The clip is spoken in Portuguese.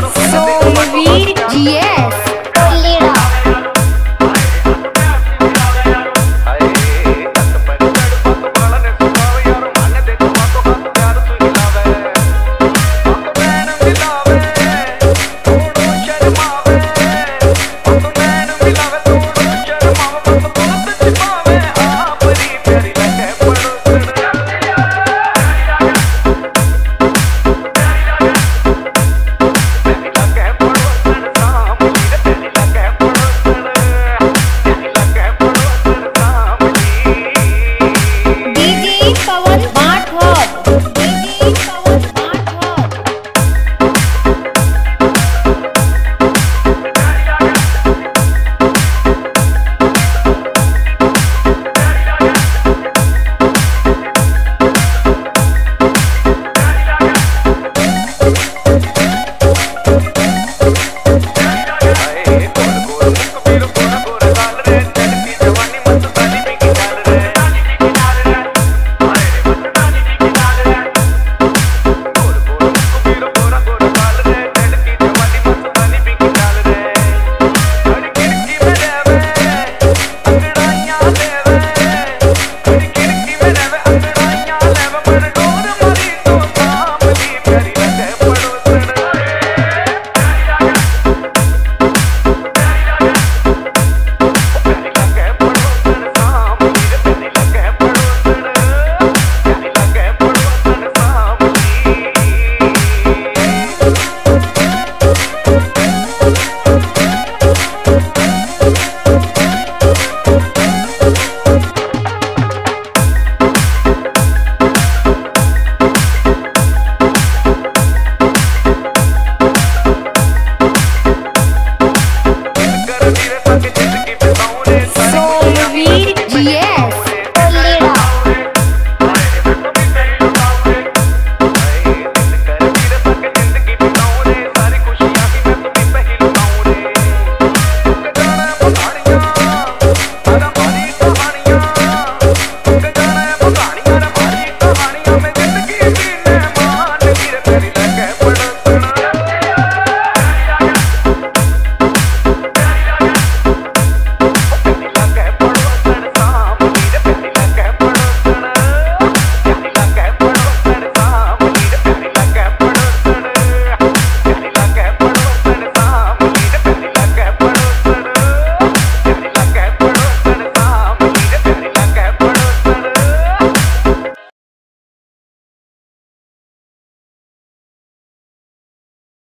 Sou o DJ. Thank you.